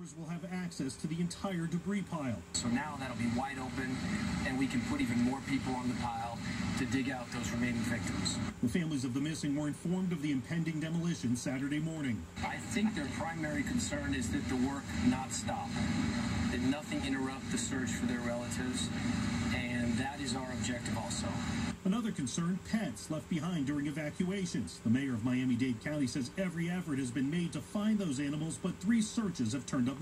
Workers will have access to the entire debris pile. So now that'll be wide open, and we can put even more people on the pile to dig out those remaining victims. The families of the missing were informed of the impending demolition Saturday morning. I think their primary concern is that the work not stop, that nothing interrupt the search for their relatives, and that is our objective also. Another concern, pets left behind during evacuations. The mayor of Miami-Dade County says every effort has been made to find those animals, but three searches have turned up